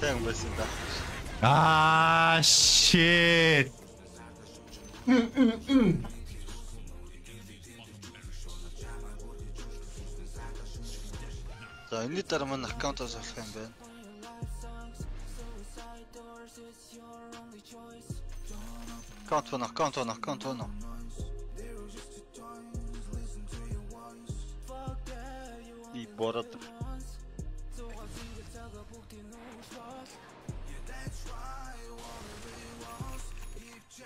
сайн байсан да. Аа shit. За энэний дараа манай аккаунтаас болох юм байна. Аккаунт вон аккаунт вон аккаунт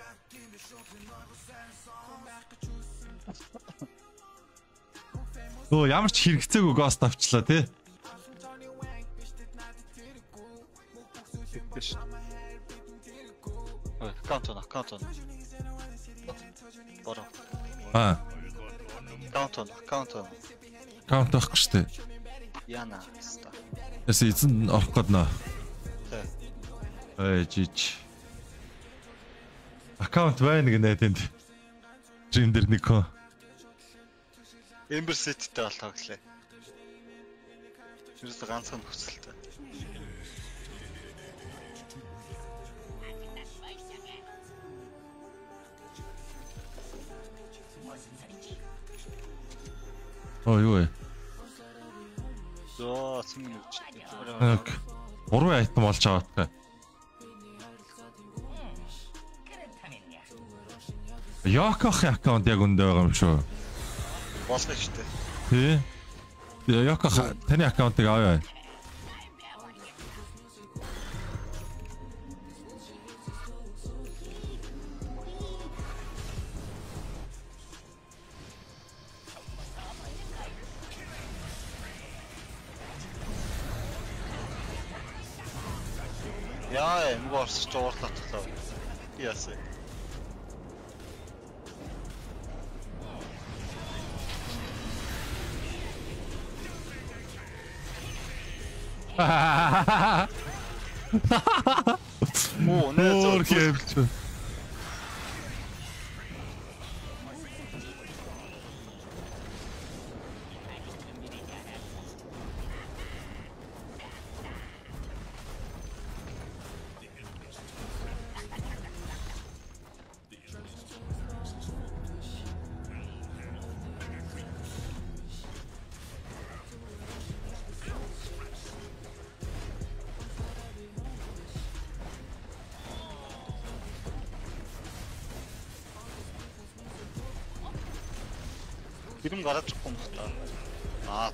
вон. И бород. Өө ямар ч хэрэгцээгүй гост авчлаа тий. Биш. Ой, аккаунт вон. Бород. Аа, аккаунт вон. аккаунт авах штэ. Яна. ста. Яс эзэн орох гээд нөө. Тэ. Эй жиж. Аккаунт байна гинэ тэнд. Жин дэр нэг хөө. Ember City-тэй болоо гэлээ. Юус ганцхан хүсэлтэй. Оо юу вэ? Зөө цэнгэн өгч. Нэг гурван айтем олж аваад та. Якохын аккаунт яг өндөө байгаа юм шүү. Болох штэ. Тий. Якох таны аккаунтыг авъя. Яа, энэ борс ч уурлах 뭐 오늘 오, 뭐 이렇게 뭐 Хэрэм гараад чахгүй юм байна. Аа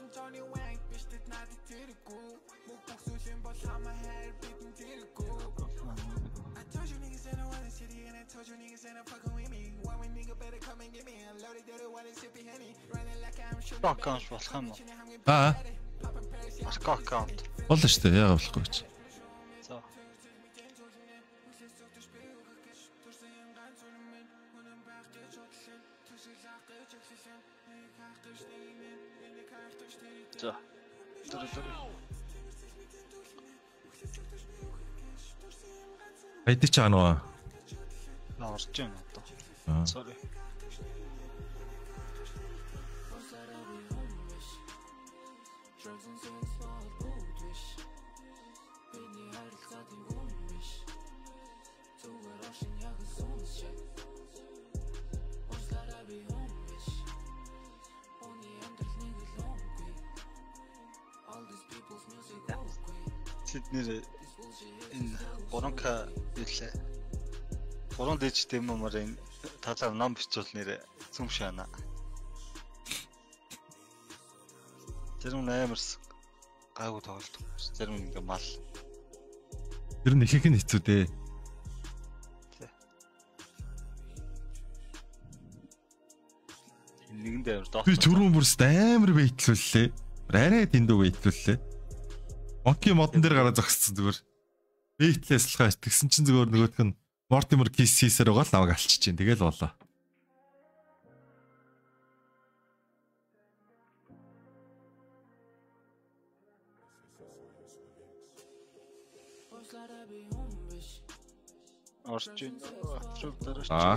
зүг. Яс салют. Якох Якох руу бичих чинь шууд. Хөө. Аккаунт болох юм уу? Аа. Арка аккаунт. Болно шүү дээ. Яагаад болохгүй ч. За. Тэр тэр. Айди ч аа нөө. Орж юм одоо. Sorry. Тэд нэр энэ 3К ирлээ. Гурван дэж тэм юмар энэ талаар ном бичвэл нэрэ зүм шаана. Зарим нь амарс гайгүй тоглолт. Зарим нь ингээ мал. Тэр нь ихэнх нь хэцүү дээ. Нэгэн дээр доо. Би түрүүн бүрст амар бейтлүүллээ. Арай дэндүү бейтлүүллээ. Моки модон дээр гараа зогссон зүгээр. Бейтлээс л хаа тэгсэн чинь зүгээр нөгөөх нь Мортимер кис хийсээр байгаа л намайг алчиж чинь тэгэл болоо. Орж ийн. Авчрал дараач. Аа.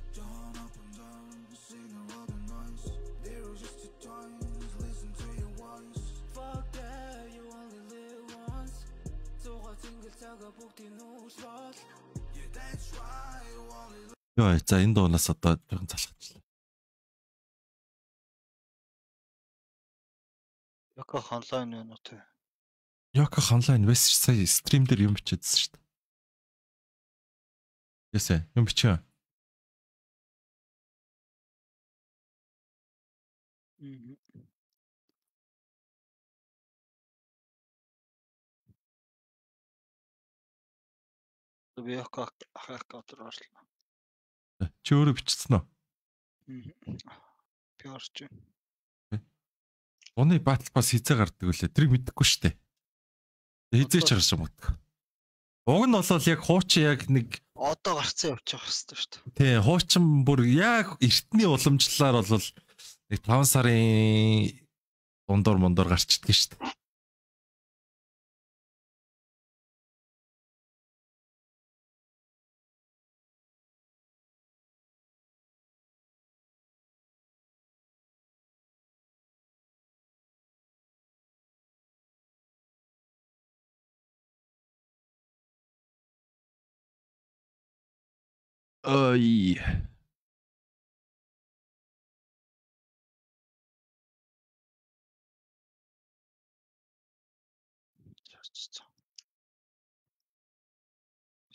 Up and down, signal all the noise. There are just two times, listen to your voice. Fuck that, you only live once. Зугаа зингэл цагаа бүгдийг нүүшрол. Yeah, that's right, you only live Йоо, за энэ дуунаас одоо жоохон залхачлаа. Яка ханлайн байна уу те. Йоко ханлайн вэс сая стрим дээр юм бичээдсэн шүү дээ. Ясэ, юм бичээ. Би яка ахах кадр орлоо. Чи өөрөө бичсэн үү? Би орж байна. Уны батл бас хизээ гардаг үлээ. Тэрийг мэдэхгүй шүү дээ. Хизээ ч гарч магадгүй. Уг нь бол яг хуучин яг нэг Одоо гарцсан явчих хэвээр шүү дээ. тий хуучин бүр яг эртний уламжлалаар бол нэг 5 сарын дундуур мондор гарчдгийг шүү дээ. Ой.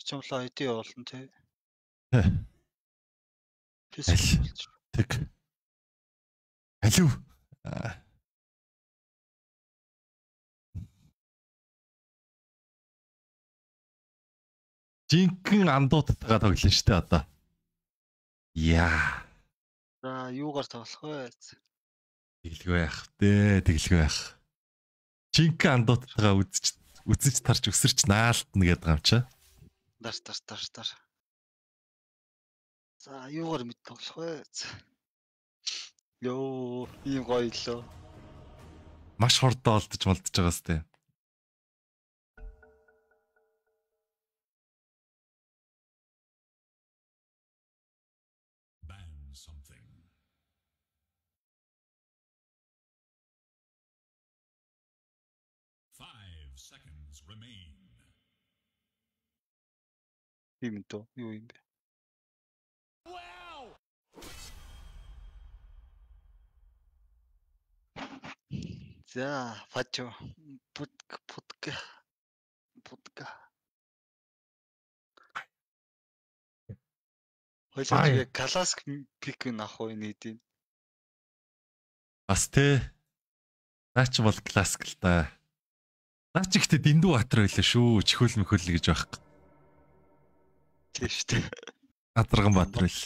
Чамлаа ID явуулна те. Тэг. Алив. Жинхэнэ андуудтайгаа тоглоно шүү дээ одоо. Яа. За юугаар тоглох вэ? Тэглгүй байх дээ, тэглгүй байх. Жинхэнэ андуудтайгаа үзэж үзэж тарж өсөрч наалтна гэдэг юм чаа. Дар дар дар дар. За юугаар мэд тоглох вэ? Йоо, ийм гоё лөө. Маш хордоо олдож молдож байгаа сте. Remain. Ийм дөө. Юу юм бэ? За, фачо. Путк путка. Путка. Хойлоо классик пик нь ах уу нийтийн. Бас те. Наа чи бол классик л та. Наа чи ихтэй дэндүү батар байлаа шүү. Чихүүл мөхөл гэж байхгүй. Тийм шүү дээ. Надраган батар байл.